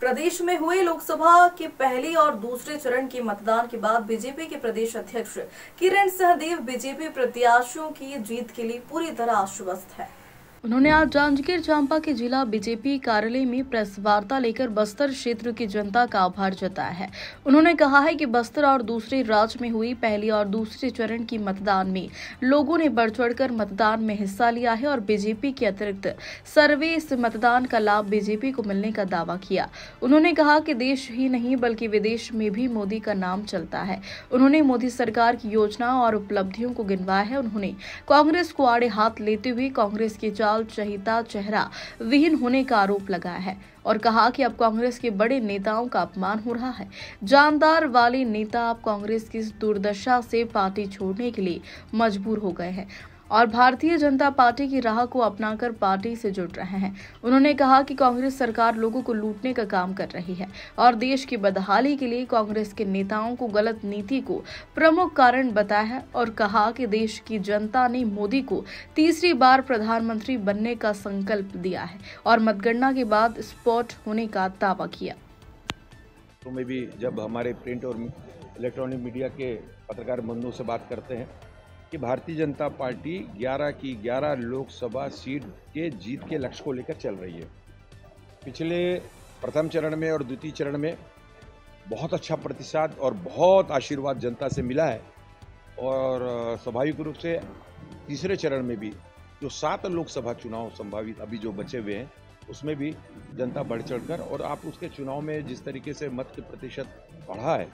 प्रदेश में हुए लोकसभा के पहले और दूसरे चरण के मतदान के बाद बीजेपी के प्रदेश अध्यक्ष किरण सहदेव बीजेपी प्रत्याशियों की जीत के लिए पूरी तरह आश्वस्त है। उन्होंने आज जांजगीर चांपा के जिला बीजेपी कार्यालय में प्रेस वार्ता लेकर बस्तर क्षेत्र की जनता का आभार जताया है। उन्होंने कहा है कि बस्तर और दूसरे राज्य में हुई पहली और दूसरे चरण की मतदान में लोगों ने बढ़ चढ़कर मतदान में हिस्सा लिया है और बीजेपी के अतिरिक्त सर्वे इस मतदान का लाभ बीजेपी को मिलने का दावा किया। उन्होंने कहा कि देश ही नहीं, बल्कि विदेश में भी मोदी का नाम चलता है। उन्होंने मोदी सरकार की योजना और उपलब्धियों को गिनवाया है। उन्होंने कांग्रेस को आड़े हाथ लेते हुए कांग्रेस के चाल चहिता चेहरा विहीन होने का आरोप लगाया है और कहा कि अब कांग्रेस के बड़े नेताओं का अपमान हो रहा है। जानदार वाले नेता अब कांग्रेस की दुर्दशा से पार्टी छोड़ने के लिए मजबूर हो गए हैं। और भारतीय जनता पार्टी की राह को अपनाकर पार्टी से जुड़ रहे हैं। उन्होंने कहा कि कांग्रेस सरकार लोगों को लूटने का काम कर रही है और देश की बदहाली के लिए कांग्रेस के नेताओं को गलत नीति को प्रमुख कारण बताया है और कहा कि देश की जनता ने मोदी को तीसरी बार प्रधानमंत्री बनने का संकल्प दिया है और मतगणना के बाद स्पॉट होने का दावा किया। तो में भी जब हमारे प्रिंट और इलेक्ट्रॉनिक मीडिया के पत्रकार बंधुओं से बात करते हैं कि भारतीय जनता पार्टी 11 की 11 लोकसभा सीट के जीत के लक्ष्य को लेकर चल रही है। पिछले प्रथम चरण में और द्वितीय चरण में बहुत अच्छा प्रतिशत और बहुत आशीर्वाद जनता से मिला है और स्वाभाविक रूप से तीसरे चरण में भी जो सात लोकसभा चुनाव संभावित अभी जो बचे हुए हैं, उसमें भी जनता बढ़ चढ़कर और आप उसके चुनाव में जिस तरीके से मत प्रतिशत बढ़ा है,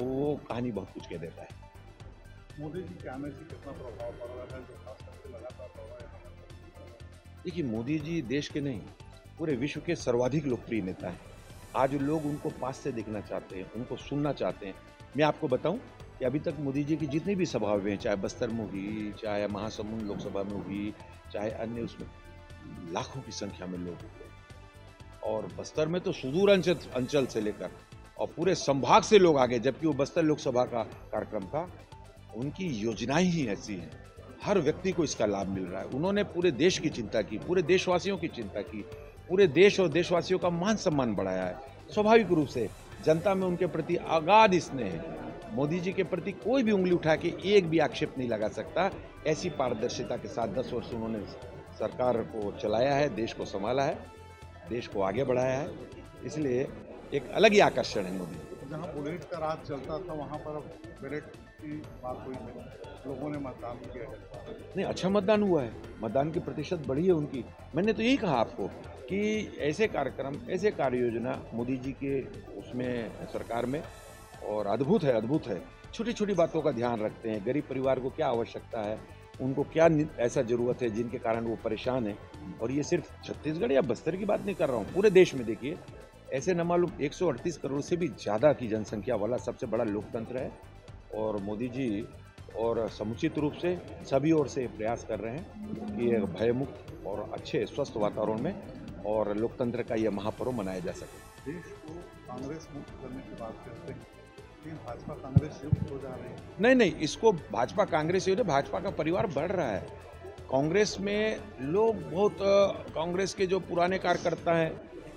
वो कहानी बहुत कुछ कह देता है। मोदी जी के आने से कितना प्रभाव पड़ रहा है जो लगातार देखिए, मोदी जी देश के नहीं, पूरे विश्व के सर्वाधिक लोकप्रिय नेता हैं। आज लोग उनको पास से देखना चाहते हैं, उनको सुनना चाहते हैं। मैं आपको बताऊँ कि अभी तक मोदी जी की जितनी भी सभा हुए हैं, चाहे बस्तर में हुई, चाहे महासमुंद लोकसभा में हुई, चाहे अन्य उसमें, लाखों की संख्या में लोग हुए। और बस्तर में तो सुदूर अंचल अंचल से लेकर और पूरे संभाग से लोग आ गए जबकि वो बस्तर लोकसभा का कार्यक्रम था उनकी योजनाएँ ही ऐसी हैं। हर व्यक्ति को इसका लाभ मिल रहा है। उन्होंने पूरे देश की चिंता की, पूरे देशवासियों की चिंता की, पूरे देश और देशवासियों का मान सम्मान बढ़ाया है। स्वाभाविक रूप से जनता में उनके प्रति आगाध स्नेह है। मोदी जी के प्रति कोई भी उंगली उठा के एक भी आक्षेप नहीं लगा सकता। ऐसी पारदर्शिता के साथ दस वर्ष उन्होंने सरकार को चलाया है, देश को संभाला है, देश को आगे बढ़ाया है। इसलिए एक अलग ही आकर्षण है मोदी जहाँ बुलेट का राज चलता था, वहाँ पर बुलेट लोगों ने मतदान किया नहीं अच्छा मतदान हुआ है। मतदान की प्रतिशत बढ़ी है उनकी। मैंने तो यही कहा आपको कि ऐसे कार्यक्रम, ऐसे कार्य योजना मोदी जी के उसमें, सरकार में और अद्भुत है अद्भुत है। छोटी छोटी बातों का ध्यान रखते हैं। गरीब परिवार को क्या आवश्यकता है? उनको क्या ऐसा ज़रूरत है जिनके कारण वो परेशान है? और ये सिर्फ़ छत्तीसगढ़ या बस्तर की बात नहीं कर रहा हूँ, पूरे देश में देखिए। ऐसे न मालूम एक करोड़ से भी ज़्यादा की जनसंख्या वाला सबसे बड़ा लोकतंत्र है। और मोदी जी और समुचित रूप से सभी ओर से प्रयास कर रहे हैं कि एक भयमुक्त और अच्छे स्वस्थ वातावरण में और लोकतंत्र का यह महापर्व मनाया जा सके। देश को कांग्रेस मुक्त करने की बात करते हैं। भाजपा कांग्रेस युक्त हो जा रहे हैं। नहीं नहीं इसको भाजपा कांग्रेस युक्त भाजपा का परिवार बढ़ रहा है। कांग्रेस में लोग बहुत कांग्रेस के जो पुराने कार्यकर्ता हैं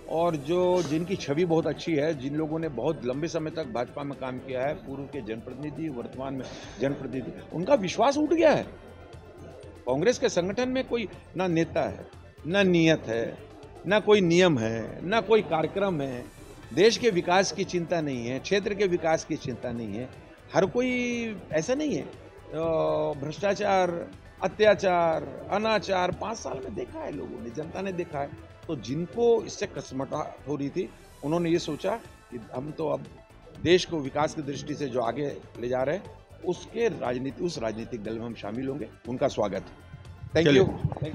और जो जिनकी छवि बहुत अच्छी है, जिन लोगों ने बहुत लंबे समय तक भाजपा में काम किया है, पूर्व के जनप्रतिनिधि, वर्तमान में जनप्रतिनिधि, उनका विश्वास उठ गया है। कांग्रेस के संगठन में कोई ना नेता है, ना नियत है, ना कोई नियम है, ना कोई कार्यक्रम है। देश के विकास की चिंता नहीं है, क्षेत्र के विकास की चिंता नहीं है। हर कोई ऐसा नहीं है। भ्रष्टाचार अत्याचार, अनाचार, पाँच साल में देखा है लोगों ने, जनता ने देखा है। तो जिनको इससे कसमटा हो रही थी, उन्होंने ये सोचा कि हम तो अब देश को विकास की दृष्टि से जो आगे ले जा रहे हैं, उसके राजनीति, उस राजनीतिक दल में हम शामिल होंगे। उनका स्वागत। Thank you